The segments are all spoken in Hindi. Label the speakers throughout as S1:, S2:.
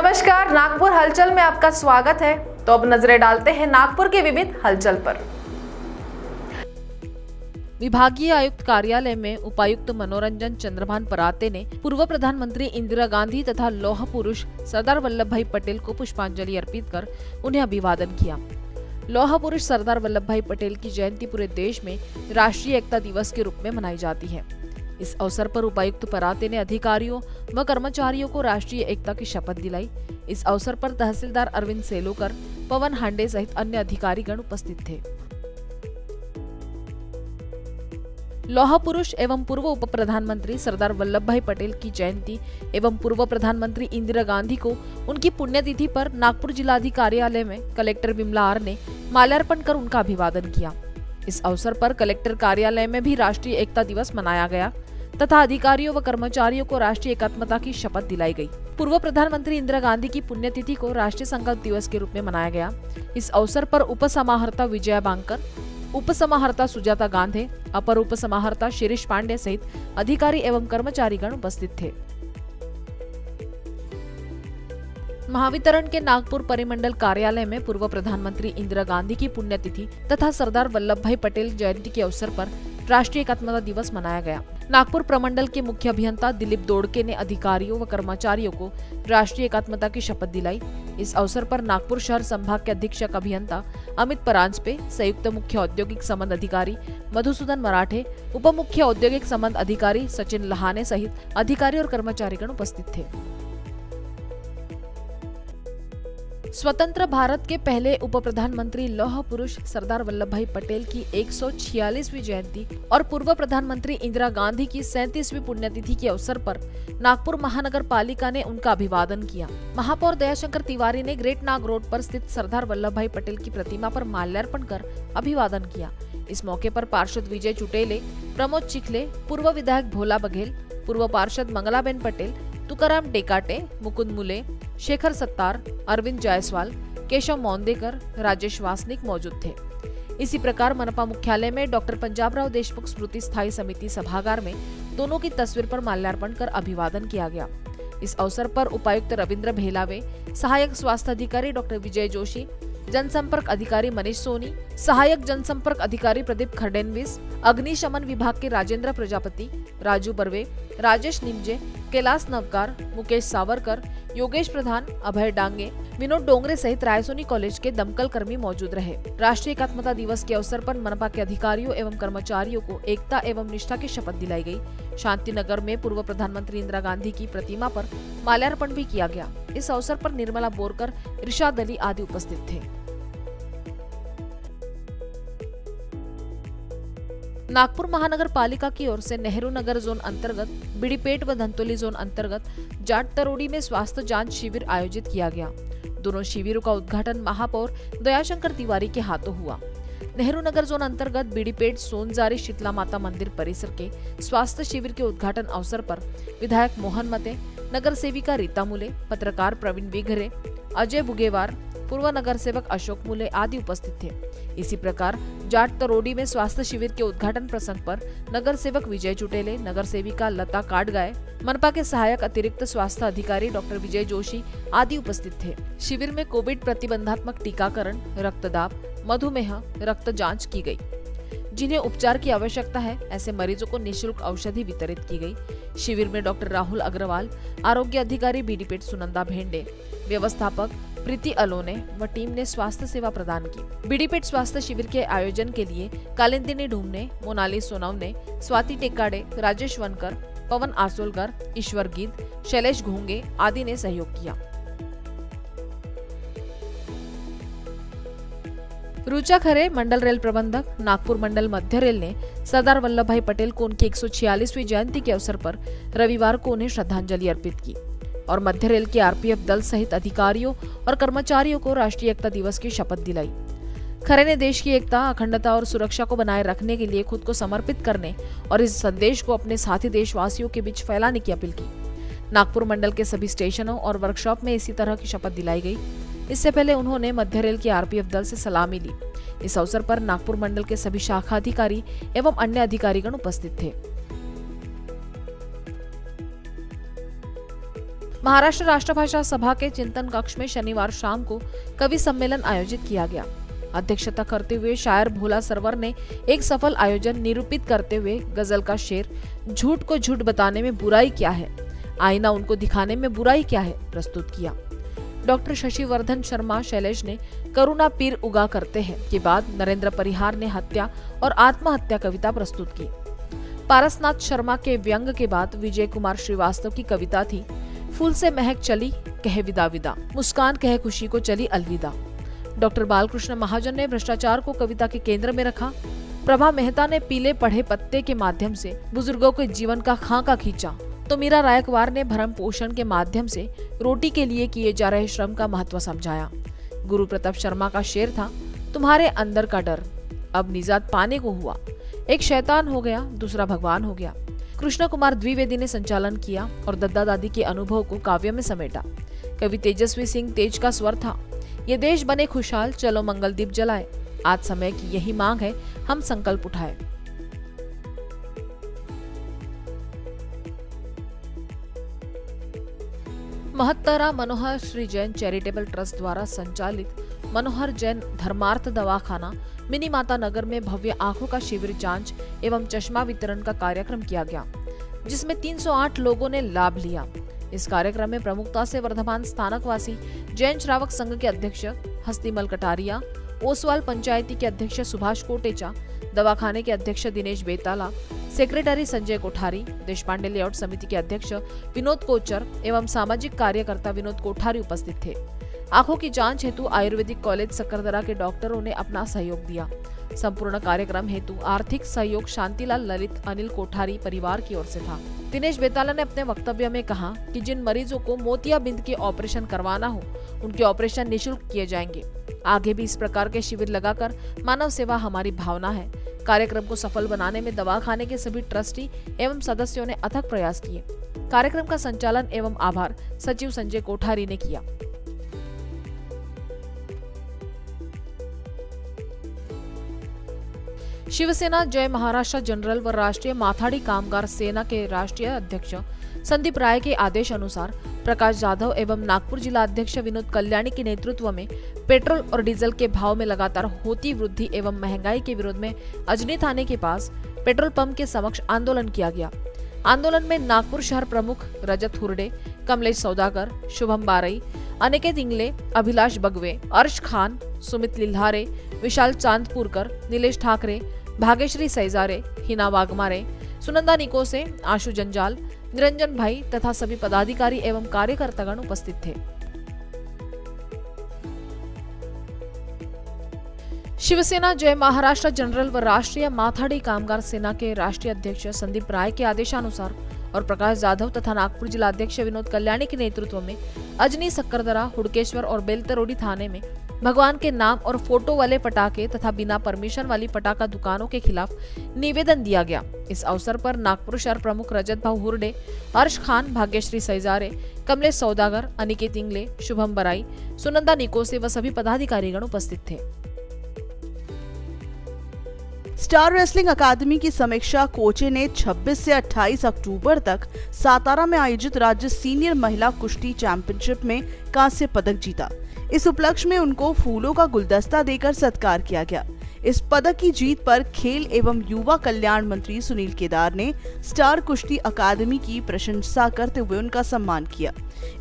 S1: नमस्कार, नागपुर हलचल में आपका स्वागत है। तो अब नज़रें डालते हैं नागपुर के विविध हलचल पर।
S2: विभागीय आयुक्त कार्यालय में उपायुक्त मनोरंजन चंद्रभान पराते ने पूर्व प्रधानमंत्री इंदिरा गांधी तथा लौह पुरुष सरदार वल्लभ भाई पटेल को पुष्पांजलि अर्पित कर उन्हें अभिवादन किया। लौह पुरुष सरदार वल्लभ भाई पटेल की जयंती पूरे देश में राष्ट्रीय एकता दिवस के रूप में मनाई जाती है। इस अवसर पर उपायुक्त पराते ने अधिकारियों व कर्मचारियों को राष्ट्रीय एकता की शपथ दिलाई। इस अवसर पर तहसीलदार अरविंद सेलोकर, पवन हांडे सहित अन्य अधिकारीगण उपस्थित थे। लौह पुरुष एवं पूर्व उप प्रधानमंत्री सरदार वल्लभ भाई पटेल की जयंती एवं पूर्व प्रधानमंत्री इंदिरा गांधी को उनकी पुण्यतिथि पर नागपुर जिलाधिकारी कार्यालय में कलेक्टर बिमला आर ने माल्यार्पण कर उनका अभिवादन किया। इस अवसर पर कलेक्टर कार्यालय में भी राष्ट्रीय एकता दिवस मनाया गया। तथा अधिकारियों व कर्मचारियों को राष्ट्रीय एकात्मता की शपथ दिलाई गई। पूर्व प्रधानमंत्री इंदिरा गांधी की पुण्यतिथि को राष्ट्रीय संकल्प दिवस के रूप में मनाया गया। इस अवसर पर उप समाहर्ता विजया बांकर उप समाहर्ता सुजाता गांधे, अपर उप समाहर्ता शिरीष पांडे सहित अधिकारी एवं कर्मचारीगण उपस्थित थे। महावितरण के नागपुर परिमंडल कार्यालय में पूर्व प्रधानमंत्री इंदिरा गांधी की पुण्यतिथि तथा सरदार वल्लभ भाई पटेल जयंती के अवसर पर राष्ट्रीय एकात्मता दिवस मनाया गया। नागपुर प्रमंडल के मुख्य अभियंता दिलीप दोड़के ने अधिकारियों व कर्मचारियों को राष्ट्रीय एकात्मता की शपथ दिलाई। इस अवसर पर नागपुर शहर संभाग के अधीक्षक अभियंता अमित परांजपे, संयुक्त मुख्य औद्योगिक संबंध अधिकारी मधुसूदन मराठे उप मुख्य औद्योगिक संबंध अधिकारी सचिन लहाने सहित अधिकारी और कर्मचारीगण उपस्थित थे। स्वतंत्र भारत के पहले उप प्रधानमंत्री लौह पुरुष सरदार वल्लभ भाई पटेल की 146वीं जयंती और पूर्व प्रधानमंत्री इंदिरा गांधी की सैंतीसवीं पुण्यतिथि के अवसर पर नागपुर महानगर पालिका ने उनका अभिवादन किया। महापौर दयाशंकर तिवारी ने ग्रेट नाग रोड पर स्थित सरदार वल्लभ भाई पटेल की प्रतिमा पर माल्यार्पण कर अभिवादन किया। इस मौके पर पार्षद विजय चुटेले, प्रमोद चिखले, पूर्व विधायक भोला बघेल, पूर्व पार्षद मंगलाबेन पटेल तुकाराम टेकाटे मुकुंद मुले, शेखर सत्तार, अरविंद जायसवाल, केशव मौंदेकर, राजेश वासनिक मौजूद थे। इसी प्रकार मनपा मुख्यालय में डॉक्टर पंजाबराव देशमुख स्मृति स्थायी समिति सभागार में दोनों की तस्वीर पर माल्यार्पण कर अभिवादन किया गया। इस अवसर पर उपायुक्त रविंद्र भेलावे, सहायक स्वास्थ्य अधिकारी डॉक्टर विजय जोशी जनसंपर्क अधिकारी मनीष सोनी, सहायक जनसंपर्क अधिकारी प्रदीप खरडेनविस अग्निशमन विभाग के राजेंद्र प्रजापति, राजू बर्वे, राजेश निमजे, कैलाश नवकार, मुकेश सावरकर, योगेश प्रधान, अभय डांगे, विनोद डोंगरे सहित रायसोनी कॉलेज के दमकल कर्मी मौजूद रहे। राष्ट्रीय एकात्मता दिवस के अवसर पर मनपा के अधिकारियों एवं कर्मचारियों को एकता एवं निष्ठा की शपथ दिलाई गई। शांति नगर में पूर्व प्रधानमंत्री इंदिरा गांधी की प्रतिमा पर माल्यार्पण भी किया गया। इस अवसर पर निर्मला बोरकर इर्शाद अली आदि उपस्थित थे। नागपुर महानगर पालिका की ओर से नेहरू नगर जोन अंतर्गत, बिड़ीपेट व धंतोली जोन अंतर्गत जाट तरोड़ी में स्वास्थ्य जाँच शिविर आयोजित किया गया। दोनों शिविरों का उद्घाटन महापौर दयाशंकर तिवारी के हाथों हुआ। नेहरू नगर जोन अंतर्गत बीडीपेट, सोनजारी, शीतला माता मंदिर परिसर के स्वास्थ्य शिविर के उद्घाटन अवसर पर विधायक मोहन मते नगर सेविका रीता मुले, पत्रकार प्रवीण बिघरे, अजय बुगेवार, पूर्व नगर सेवक अशोक मुले आदि उपस्थित थे। इसी प्रकार जाट तरोडी में स्वास्थ्य शिविर के उद्घाटन प्रसंग पर नगर सेवक विजय चुटेले नगर सेविका लता काटगाय मनपा के सहायक अतिरिक्त स्वास्थ्य अधिकारी डॉक्टर विजय जोशी आदि उपस्थित थे। शिविर में कोविड प्रतिबंधात्मक टीकाकरण, रक्तदाब मधुमेह, रक्त जाँच की गई। जिन्हें उपचार की आवश्यकता है, ऐसे मरीजों को निशुल्क औषधि वितरित की गई। शिविर में डॉक्टर राहुल अग्रवाल, आरोग्य अधिकारी बीडीपेट सुनंदा भेंडे, व्यवस्थापक प्रीति अलोने व टीम ने स्वास्थ्य सेवा प्रदान की। बीडीपेट स्वास्थ्य शिविर के आयोजन के लिए कालिंदिनी ढूमने मोनाली सोनवने स्वाति टेकाड़े, राजेश वनकर, पवन आसोलकर, ईश्वर गीत, शैलेश घोंगे आदि ने सहयोग किया। रुचा खरे मंडल रेल प्रबंधक नागपुर मंडल मध्य रेल ने सरदार वल्लभ भाई पटेल को उनकी 146वीं जयंती के अवसर पर रविवार को उन्हें श्रद्धांजलि अर्पित की और मध्य रेल के आरपीएफ दल सहित अधिकारियों और कर्मचारियों को राष्ट्रीय एकता दिवस की शपथ दिलाई। खरे ने देश की एकता, अखंडता और सुरक्षा को बनाए रखने के लिए खुद को समर्पित करने और इस संदेश को अपने साथी देशवासियों के बीच फैलाने की अपील की। नागपुर मंडल के सभी स्टेशनों और वर्कशॉप में इसी तरह की शपथ दिलाई गई। इससे पहले उन्होंने मध्य रेल के आरपीएफ दल से सलामी ली। इस अवसर पर नागपुर मंडल के सभी शाखा अधिकारी एवं अन्य अधिकारीगण उपस्थित थे। महाराष्ट्र राष्ट्रभाषा सभा के चिंतन कक्ष में शनिवार शाम को कवि सम्मेलन आयोजित किया गया। अध्यक्षता करते हुए शायर भोला सरवर ने एक सफल आयोजन निरूपित करते हुए गज़ल का शेर, झूठ को झूठ बताने में बुराई क्या है? आईना उनको दिखाने में बुराई क्या है? प्रस्तुत किया। डॉक्टर शशिवर्धन शर्मा शैलेश ने करुणा पीर उगा करते हैं। के बाद नरेंद्र परिहार ने हत्या और आत्महत्या कविता प्रस्तुत की। पारसनाथ शर्मा के व्यंग के बाद विजय कुमार श्रीवास्तव की कविता थी, फूल से महक चली, कह विदा विदा, मुस्कान कह खुशी को चली अलविदा। डॉक्टर बालकृष्ण महाजन ने भ्रष्टाचार को कविता के केंद्र में रखा। प्रभा मेहता ने पीले पढ़े पत्ते के माध्यम से बुज़ुर्गों के जीवन का खाका खींचा। तो मीरा रायकवार ने भरण पोषण के माध्यम से रोटी के लिए किए जा रहे श्रम का महत्व समझाया। गुरु प्रताप शर्मा का शेर था, तुम्हारे अंदर का डर अब निजात पाने को हुआ। एक शैतान हो गया, दूसरा भगवान हो गया। कृष्ण कुमार द्विवेदी ने संचालन किया और दद्दा दादी के अनुभव को काव्य में समेटा। कवि तेजस्वी सिंह तेज का स्वर था, ये देश बने खुशहाल, चलो मंगल दीप जलाए। आज समय की यही मांग है, हम संकल्प उठाए। महत्तरा मनोहर श्री जैन चैरिटेबल ट्रस्ट द्वारा संचालित मनोहर जैन धर्मार्थ दवाखाना मिनी माता नगर में भव्य आँखों का शिविर जाँच एवं चश्मा वितरण का कार्यक्रम किया गया जिसमें 308 लोगों ने लाभ लिया इस कार्यक्रम में प्रमुखता से वर्धमान स्थानकवासी जैन श्रावक संघ के अध्यक्ष हस्तीमल कटारिया ओसवाल पंचायती के अध्यक्ष सुभाष कोटेचा दवाखाने के अध्यक्ष दिनेश बेताला सेक्रेटरी संजय कोठारी, देशपांडे लेआउट समिति के अध्यक्ष विनोद कोचर एवं सामाजिक कार्यकर्ता विनोद कोठारी उपस्थित थे। आँखों की जाँच हेतु आयुर्वेदिक कॉलेज सकरदरा के डॉक्टरों ने अपना सहयोग दिया। संपूर्ण कार्यक्रम हेतु आर्थिक सहयोग शांतिलाल ललित, अनिल कोठारी परिवार की ओर से था। दिनेश बेताला ने अपने वक्तव्य में कहा कि जिन मरीजों को मोतियाबिंद के ऑपरेशन करवाना हो, उनके ऑपरेशन निशुल्क किए जाएँगे। आगे भी इस प्रकार के शिविर लगाकर मानव सेवा हमारी भावना है। कार्यक्रम को सफल बनाने में दवाखाने के सभी ट्रस्टी एवं सदस्यों ने अथक प्रयास किए। कार्यक्रम का संचालन एवं आभार सचिव संजय कोठारी ने किया। शिवसेना, जय महाराष्ट्र जनरल व राष्ट्रीय माथाड़ी कामगार सेना के राष्ट्रीय अध्यक्ष संदीप राय के आदेश अनुसार प्रकाश जाधव एवं नागपुर जिला अध्यक्ष विनोद कल्याणी के नेतृत्व में पेट्रोल और डीजल के भाव में लगातार होती वृद्धि एवं महँगाई के विरोध में अजनी थाने के पास पेट्रोल पंप के समक्ष आंदोलन किया गया। आंदोलन में नागपुर शहर प्रमुख रजत हुरडे, कमलेश सौदागर, शुभम बारई, अनिकेत इंगले, अभिलाष बगवे, अर्श खान, सुमित लिल्हारे, विशाल चांदपुरकर, नीलेश ठाकरे, भाग्यश्री सैजारे, हिना वाघमारे, सुनंदा निकोसे, आशु जंजाल निरंजन भाई तथा सभी पदाधिकारी एवं कार्यकर्तागण उपस्थित थे। शिवसेना जय महाराष्ट्र जनरल व राष्ट्रीय माथाड़ी कामगार सेना के राष्ट्रीय अध्यक्ष संदीप राय के आदेशानुसार और प्रकाश जाधव तथा नागपुर जिला अध्यक्ष विनोद कल्याणी के नेतृत्व में अजनी सक्करदरा, हुडकेश्वर और बेलतरोडी थाने में भगवान के नाम और फ़ोटो वाले पटाखे तथा बिना परमिशन वाली पटाखा दुकानों के खिलाफ निवेदन दिया गया। इस अवसर पर नागपुर शहर प्रमुख रजत भाव हुरडे अर्श खान, भाग्यश्री सैजारे, कमलेश सौदागर, अनिकेत इंगले, शुभम बराई, सुनंदा निकोसे व सभी पदाधिकारीगण उपस्थित थे।
S3: स्टार रेसलिंग अकादमी की समीक्षा कोचे ने 26 से 28 अक्टूबर तक सातारा में आयोजित राज्य सीनियर महिला कुश्ती चैंपियनशिप में कांस्य पदक जीता। इस उपलक्ष्य में उनको फूलों का गुलदस्ता देकर सत्कार किया गया। इस पदक की जीत पर खेल एवं युवा कल्याण मंत्री सुनील केदार ने स्टार कुश्ती अकादमी की प्रशंसा करते हुए उनका सम्मान किया।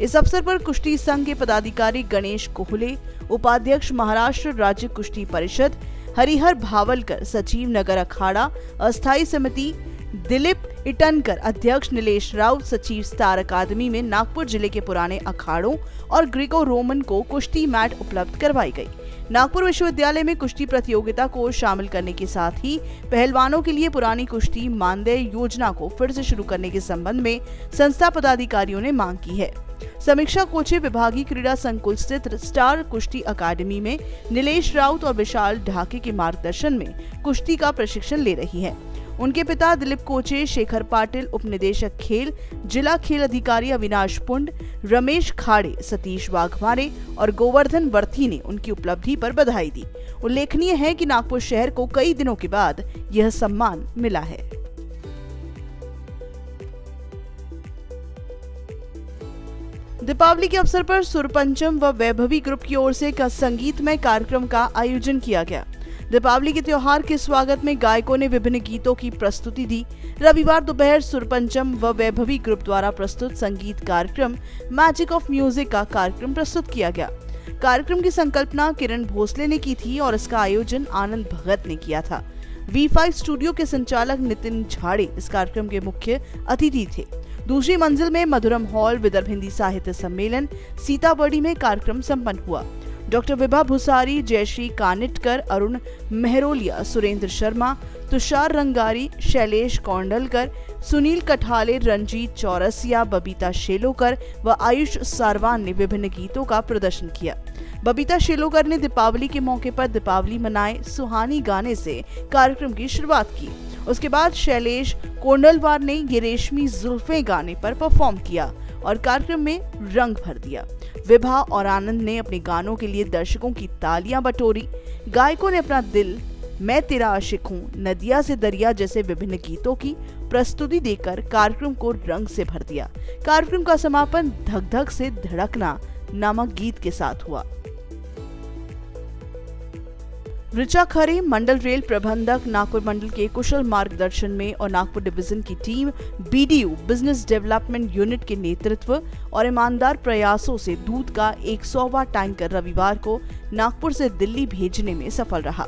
S3: इस अवसर पर कुश्ती संघ के पदाधिकारी गणेश कोहले, उपाध्यक्ष महाराष्ट्र राज्य कुश्ती परिषद, हरिहर भावलकर, सचिव नगर अखाड़ा, अस्थायी समिति दिलीप इटनकर, अध्यक्ष नीलेश राउत सचिव स्टार अकादमी में नागपुर ज़िले के पुराने अखाड़ों और ग्रीको रोमन को कुश्ती मैट उपलब्ध करवाई गई। नागपुर विश्वविद्यालय में कुश्ती प्रतियोगिता को शामिल करने के साथ ही पहलवानों के लिए पुरानी कुश्ती मानदेय योजना को फिर से शुरू करने के संबंध में संस्था पदाधिकारियों ने मांग की है। समीक्षा कोचे विभागीय क्रीड़ा संकुल स्थित स्टार कुश्ती अकादमी में नीलेश राउत और विशाल ढाके के मार्गदर्शन में कुश्ती का प्रशिक्षण ले रही है। उनके पिता दिलीप कोचे, शेखर पाटिल उप निदेशक खेल, जिला खेल अधिकारी अविनाश पुंड, रमेश खाड़े, सतीश वाघमारे और गोवर्धन वर्थी ने उनकी उपलब्धि पर बधाई दी। उल्लेखनीय है कि नागपुर शहर को कई दिनों के बाद यह सम्मान मिला है। दीपावली के अवसर पर सुरपंचम व वैभवी ग्रुप की ओर से संगीतमय कार्यक्रम का आयोजन किया गया। दीपावली के त्योहार के स्वागत में गायकों ने विभिन्न गीतों की प्रस्तुति दी। रविवार दोपहर सुरपंचम व वैभवी ग्रुप द्वारा प्रस्तुत संगीत कार्यक्रम मैजिक ऑफ़ म्यूज़िक का कार्यक्रम प्रस्तुत किया गया। कार्यक्रम की संकल्पना किरण भोसले ने की थी और इसका आयोजन आनंद भगत ने किया था। वी फाइव स्टूडियो के संचालक नितिन झाड़े इस कार्यक्रम के मुख्य अतिथि थे। दूसरी मंजिल में मधुरम हॉल विदर्भ हिंदी साहित्य सम्मेलन सीताबड़ी में कार्यक्रम संपन्न हुआ। डॉक्टर विभा भुसारी, जयश्री कानिटकर, अरुण मेहरोलिया, सुरेंद्र शर्मा, तुषार रंगारी, शैलेश कौंडलकर, सुनील कठाले, रंजीत चौरसिया, बबीता शेलोकर व आयुष सारवान ने विभिन्न गीतों का प्रदर्शन किया। बबीता शेलोकर ने दीपावली के मौके पर दीपावली मनाए, सुहानी गाने से कार्यक्रम की शुरुआत की। उसके बाद शैलेश कोंडलवार ने ये रेशमी जुल्फे गाने पर परफॉर्म किया। और कार्यक्रम में रंग भर दिया। विभा और आनंद ने अपने गानों के लिए दर्शकों की तालियाँ बटोरी। गायकों ने अपना दिल, मैं तेरा आशिक हूँ, नदिया से दरिया जैसे विभिन्न गीतों की प्रस्तुति देकर कार्यक्रम को रंग से भर दिया। कार्यक्रम का समापन धक धक से धड़कना नामक गीत के साथ हुआ। ऋचा खरे मंडल रेल प्रबंधक नागपुर मंडल के कुशल मार्गदर्शन में और नागपुर डिवीज़न की team BDU business development unit के नेतृत्व और ईमानदार प्रयासों से दूध का एक सौवा टैंकर रविवार को नागपुर से दिल्ली भेजने में सफल रहा।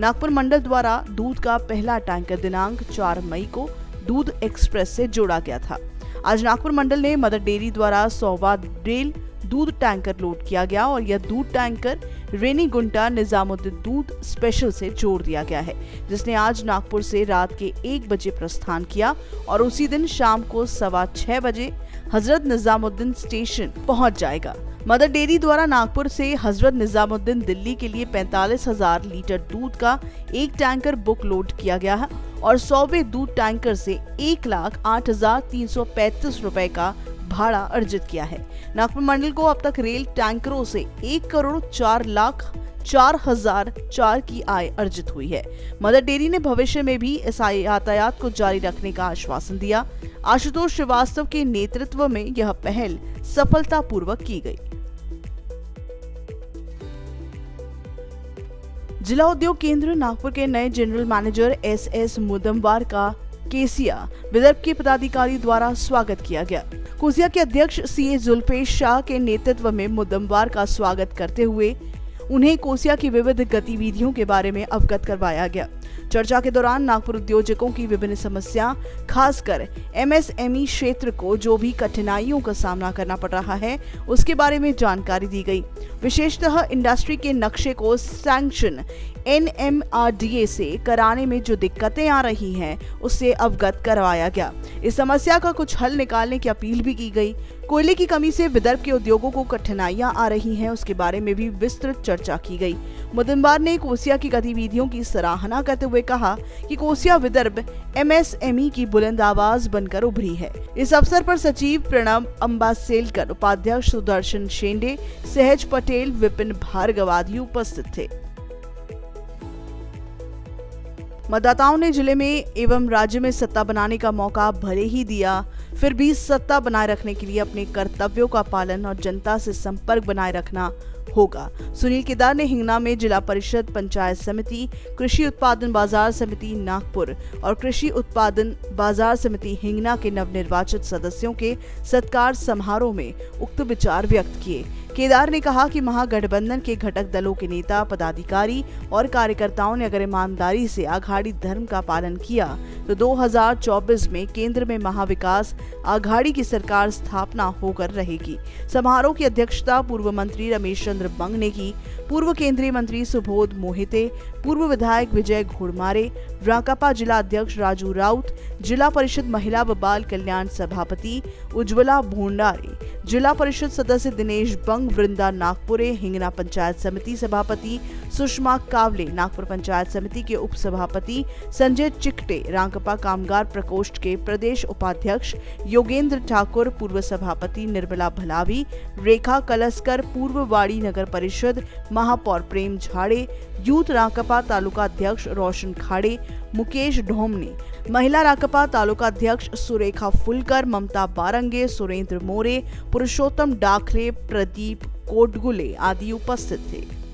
S3: नागपुर मंडल द्वारा दूध का पहला टैंकर दिनांक 4 मई को दूध एक्सप्रेस से जोड़ा गया था। आज नागपुर मंडल ने मदर डेयरी द्वारा सौवा रेल दूध टैंकर लोड किया गया और यह दूध टैंकर रेनी गुंटा निजामुद्दीन दूध स्पेशल से जोड़ दिया गया है, जिसने आज नागपुर से रात के एक बजे प्रस्थान किया और उसी दिन शाम को सवा छह बजे हज़रत निजामुद्दीन स्टेशन पहुँच जाएगा। मदर डेयरी द्वारा नागपुर से हज़रत निजामुद्दीन दिल्ली के लिए पैंतालीस हज़ार लीटर दूध का एक टैंकर बुक लोड किया गया है और सौवे दूध टैंकर से एक लाख आठ हज़ार तीन सौ पैंतीस रूपए का भाड़ा अर्जित किया है। नागपुर मंडल को अब तक रेल टैंकरों से एक करोड़ चार लाख चार हज़ार चार की आय अर्जित हुई है। मदर डेयरी ने भविष्य में भी इस यातायात को जारी रखने का आश्वासन दिया। आशुतोष श्रीवास्तव के नेतृत्व में यह पहल सफलतापूर्वक की गई। जिला उद्योग केंद्र नागपुर के नए general manager S S Mudamwar का केसिया विदर्भ के पदाधिकारी द्वारा स्वागत किया गया। कोसिया के अध्यक्ष सी ए जुल्फेश शाह के नेतृत्व में मुदमवार का स्वागत करते हुए उन्हें कोसिया की विविध गतिविधियों के बारे में अवगत करवाया गया। चर्चा के दौरान नागपुर उद्योजकों की विभिन्न समस्या, खासकर एमएसएमई क्षेत्र को जो भी कठिनाइयों का सामना करना पड़ रहा है, उसके बारे में जानकारी दी गई। विशेषतः इंडस्ट्री के नक्शे को सैंक्शन एनएमआरडीए से कराने में जो दिक्कतें आ रही हैं, उससे अवगत करवाया गया। इस समस्या का कुछ हल निकालने की अपील भी की गई। कोयले की कमी से विदर्भ के उद्योगों को कठिनाइयाँ आ रही हैं, उसके बारे में भी विस्तृत चर्चा की गई। मुदनबार ने कोसिया की गतिविधियों की सराहना करते हुए कहा कि कोसिया विदर्भ एमएसएमई की बुलंद आवाज़ बनकर उभरी है। इस अवसर पर सचिव प्रणब अम्बासेलकर उपाध्यक्ष सुदर्शन शेंडे, सहज पटेल, विपिन भार्गव आदि उपस्थित थे। मतदाताओं ने ज़िले में एवं राज्य में सत्ता बनाने का मौका भले ही दिया फिर भी सत्ता बनाए रखने के लिए अपने कर्तव्यों का पालन और जनता से संपर्क बनाए रखना होगा। सुनील केदार ने हिंगना में जिला परिषद पंचायत समिति, कृषि उत्पादन बाज़ार समिति नागपुर और कृषि उत्पादन बाज़ार समिति हिंगना के नवनिर्वाचित सदस्यों के सत्कार समारोह में उक्त विचार व्यक्त किए। केदार ने कहा कि महागठबंधन के घटक दलों के नेता, पदाधिकारी और कार्यकर्ताओं ने अगर ईमानदारी से आघाड़ी धर्म का पालन किया तो 2024 में केंद्र में महाविकास आघाड़ी की सरकार स्थापना होकर रहेगी। समारोह की अध्यक्षता पूर्व मंत्री रमेश चंद्र बंग ने की। पूर्व केंद्रीय मंत्री सुबोध मोहिते पूर्व विधायक विजय घोड़मारे, राकापा जिला अध्यक्ष राजू राउत, जिला परिषद महिला व बाल कल्याण सभापति उज्ज्वला भोंडारे, जिला परिषद सदस्य दिनेश बंग, वृंदा नागपुरे, हिंगना पंचायत समिति सभापति सुषमा कावले, नागपुर पंचायत समिति के उप सभापति संजय चिकटे, रांकपा कामगार प्रकोष्ठ के प्रदेश उपाध्यक्ष योगेंद्र ठाकुर, पूर्व सभापति निर्मला भलावी, रेखा कलस्कर, पूर्व वाड़ी नगर परिषद महापौर प्रेम झाड़े, यूथ राकपा तालुका अध्यक्ष रोशन खाड़े, मुकेश ढोमने, महिला राकपा तालुका अध्यक्ष सुरेखा फुलकर, ममता बारंगे, सुरेंद्र मोरे, पुरुषोत्तम डाखले प्रदीप कोटगुले आदि उपस्थित थे।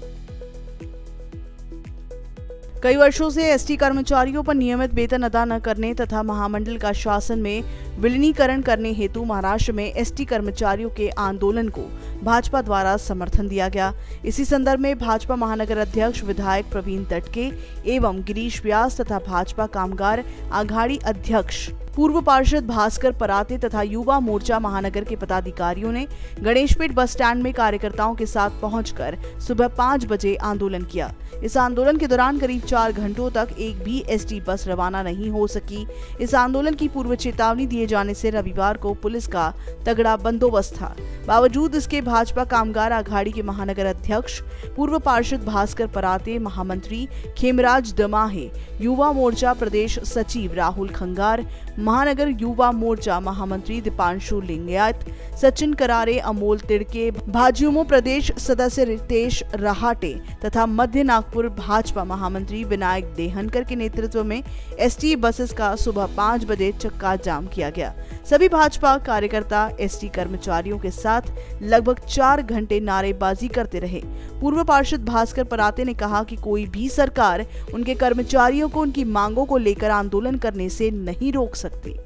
S3: कई वर्षों से एसटी कर्मचारियों पर नियमित वेतन अदा न करने तथा महामंडल का शासन में विलीनीकरण करने हेतु महाराष्ट्र में एसटी कर्मचारियों के आंदोलन को भाजपा द्वारा समर्थन दिया गया। इसी संदर्भ में भाजपा महानगर अध्यक्ष विधायक प्रवीण तटके एवं गिरीश व्यास तथा भाजपा कामगार आघाड़ी अध्यक्ष, पूर्व पार्षद भास्कर पराते तथा युवा मोर्चा महानगर के पदाधिकारियों ने गणेशपेट बस स्टैंड में कार्यकर्ताओं के साथ पहुंचकर सुबह पाँच बजे आंदोलन किया। इस आंदोलन के दौरान करीब चार घंटों तक एक भी एसटी बस रवाना नहीं हो सकी। इस आंदोलन की पूर्व चेतावनी दिए जाने से रविवार को पुलिस का तगड़ा बंदोबस्त था। बावजूद इसके भाजपा कामगार आघाड़ी के महानगर अध्यक्ष, पूर्व पार्षद भास्कर पराते, महामंत्री खेमराज दमाहे, युवा मोर्चा प्रदेश सचिव राहुल खंगार, महानगर युवा मोर्चा महामंत्री दीपांशु लिंगायत सचिन करारे, अमोल तिड़के, भाजयुमो प्रदेश सदस्य रितेश रहाटे तथा मध्य नागपुर भाजपा महामंत्री विनायक देहनकर के नेतृत्व में एसटी बसेस का सुबह पाँच बजे चक्का जाम किया गया। सभी भाजपा कार्यकर्ता, एसटी कर्मचारियों के साथ लगभग चार घंटे नारेबाजी करते रहे। पूर्व पार्षद भास्कर पराते ने कहा कि कोई भी सरकार उनके कर्मचारियों को, उनकी मांगों को लेकर आंदोलन करने से नहीं रोक सकती।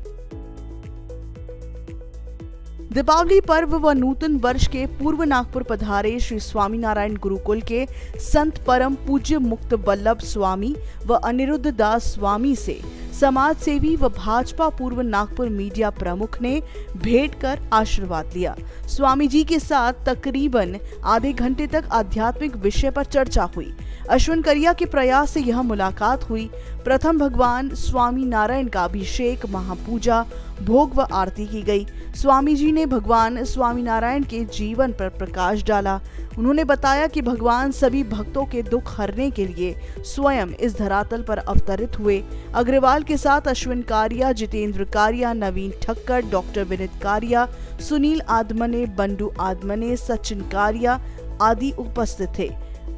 S3: दीपावली पर्व व नूतन वर्ष के पूर्व नागपुर पधारे श्री स्वामीनारायण गुरुकुल के संत परम पूज्य मुक्त बल्लभ स्वामी व अनिरुद्ध दास स्वामी से समाज सेवी व भाजपा पूर्व नागपुर मीडिया प्रमुख ने भेंट कर आशीर्वाद लिया। स्वामी जी के साथ तकरीबन आधे घंटे तक आध्यात्मिक विषय पर चर्चा हुई। अश्विन करिया के प्रयास से यह मुलाकात हुई। प्रथम भगवान स्वामी नारायण का अभिषेक, महापूजा, भोग व आरती की गई। स्वामी जी ने भगवान स्वामी नारायण के जीवन पर प्रकाश डाला। उन्होंने बताया कि भगवान सभी भक्तों के दुख हरने के लिए स्वयं इस धरातल पर अवतरित हुए। अग्रवाल के साथ अश्विन कारिया, जितेंद्र कारिया, नवीन ठक्कर, डॉक्टर विनित कारिया, सुनील आदमने, बंडू आदमने, सचिन कारिया आदि उपस्थित थे।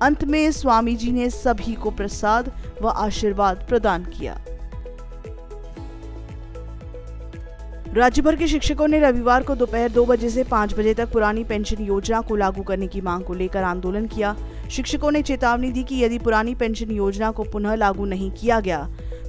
S3: अंत में स्वामी जी ने सभी को प्रसाद व आशीर्वाद प्रदान किया। राज्य भर के शिक्षकों ने रविवार को दोपहर दो बजे से पाँच बजे तक पुरानी पेंशन योजना को लागू करने की मांग को लेकर आंदोलन किया। शिक्षकों ने चेतावनी दी कि यदि पुरानी पेंशन योजना को पुनः लागू नहीं किया गया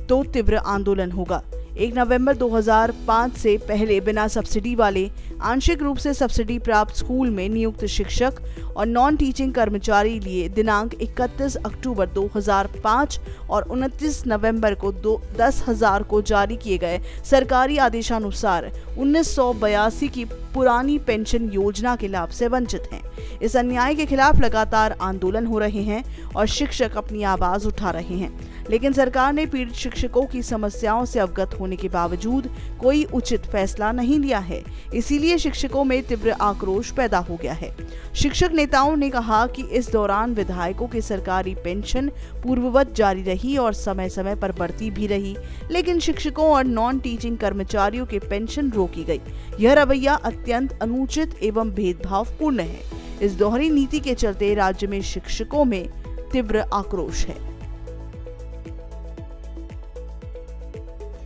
S3: तो तीव्र आंदोलन होगा। एक नवंबर 2005 से पहले बिना सब्सिडी वाले आंशिक रूप से सब्सिडी प्राप्त स्कूल में नियुक्त शिक्षक और नॉन टीचिंग कर्मचारी लिए दिनांक 31 अक्टूबर 2005 और 29 नवंबर को दो दस हज़ार को जारी किए गए। सरकारी आदेशानुसार उन्नीस सौ बयासी की पुरानी पेंशन योजना के लाभ से वंचित हैं। इस अन्याय के खिलाफ लगातार आंदोलन हो रहे हैं और शिक्षक अपनी आवाज़ उठा रहे हैं। लेकिन सरकार ने पीड़ित शिक्षकों की समस्याओं से अवगत होने के बावजूद कोई उचित फैसला नहीं लिया है। इसीलिए शिक्षकों में तीव्र आक्रोश पैदा हो गया है। शिक्षक नेताओं ने कहा कि इस दौरान विधायकों की सरकारी पेंशन पूर्ववत जारी रही और समय समय पर बढ़ती भी रही, लेकिन शिक्षकों और नॉन टीचिंग कर्मचारियों के पेंशन रोकी गई। यह रवैया अत्यंत अनुचित एवं भेदभावपूर्ण है। इस दोहरी नीति के चलते राज्य में शिक्षकों में तीव्र आक्रोश है।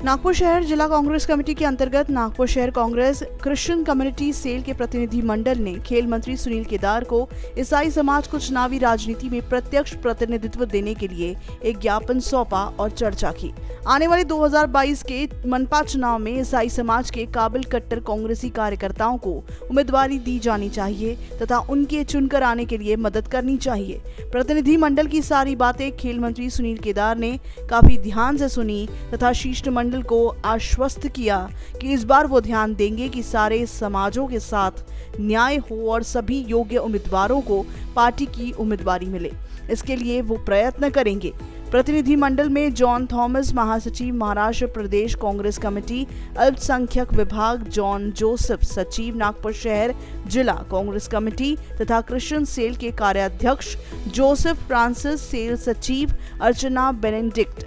S3: नागपुर शहर जिला कांग्रेस कमेटी के अंतर्गत नागपुर शहर कांग्रेस क्रिश्चियन कम्युनिटी सेल के प्रतिनिधि मंडल ने खेल मंत्री सुनील केदार को ईसाई समाज को चुनावी राजनीति में प्रत्यक्ष प्रतिनिधित्व देने के लिए एक ज्ञापन सौंपा और चर्चा की। आने वाले 2022 के मनपा चुनाव में ईसाई समाज के काबिल कट्टर कांग्रेसी कार्यकर्ताओं को उम्मीदवारी दी जानी चाहिए तथा उनके चुनकर आने के लिए मदद करनी चाहिए। प्रतिनिधि मंडल की सारी बातें खेल मंत्री सुनील केदार ने काफ़ी ध्यान से सुनी तथा शिष्टमंडल प्रतिनिधिमंडल को आश्वस्त किया कि इस बार वो ध्यान देंगे कि सारे समाजों के साथ न्याय हो और सभी योग्य उम्मीदवारों को पार्टी की उम्मीदवारी मिले। इसके लिए वो प्रयत्न करेंगे। प्रतिनिधिमंडल में जॉन थॉमस, महासचिव महाराष्ट्र प्रदेश कांग्रेस कमेटी, अल्पसंख्यक विभाग, जॉन जोसेफ, सचिव नागपुर शहर, जिला कांग्रेस कमेटी तथा क्रिश्चियन सेल के कार्याध्यक्ष जोसेफ फ्रांसिस, सेल सचिव Archana Benedict.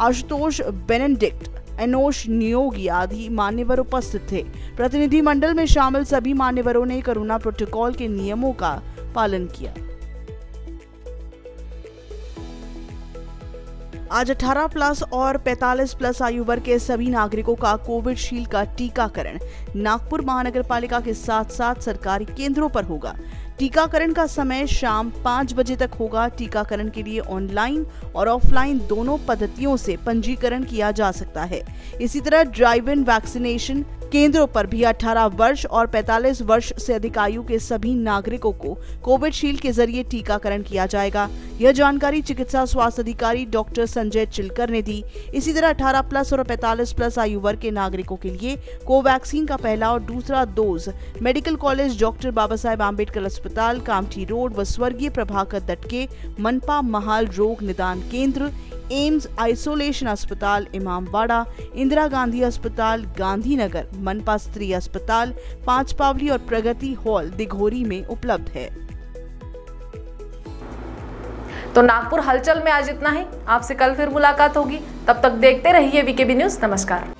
S3: Ashutosh Benedict, Enosh Niyogi आदि मान्यवर उपस्थित थे। प्रतिनिधिमंडल में शामिल सभी मान्यवरों ने कोरोना प्रोटोकॉल के नियमों का पालन किया। आज 18 प्लस और 45 प्लस आयु वर्ग के सभी नागरिकों का कोविडशील्ड का टीकाकरण नागपुर महानगर पालिका के साथ साथ सरकारी केंद्रों पर होगा। टीकाकरण का समय शाम पाँच बजे तक होगा। टीकाकरण के लिए ऑनलाइन और ऑफलाइन दोनों पद्धतियों से पंजीकरण किया जा सकता है। इसी तरह ड्राइव इन वैक्सीनेशन केंद्रों पर भी 18 वर्ष और 45 वर्ष से अधिक आयु के सभी नागरिकों को कोविडशील्ड के ज़रिए टीकाकरण किया जाएगा। यह जानकारी चिकित्सा स्वास्थ्य अधिकारी डॉक्टर संजय चिलकर ने दी। इसी तरह 18 प्लस और 45 प्लस आयु वर्ग के नागरिकों के लिए कोवैक्सीन का पहला और दूसरा dose medical college doctor Baba Saheb Ambedkar अस्पताल, कामठी रोड व स्वर्गीय प्रभाकर दटके, मनपा महाल रोग निदान केंद्र एम्स आइसोलेशन अस्पताल, इमामबाड़ा, इंदिरा गांधी अस्पताल, गांधीनगर, मनपा स्त्री अस्पताल पाँच पावली और प्रगति हॉल दिघोरी में उपलब्ध है।
S1: तो नागपुर हलचल में आज इतना ही। आपसे कल फिर मुलाकात होगी। तब तक देखते रहिए वीकेबी न्यूज़। नमस्कार।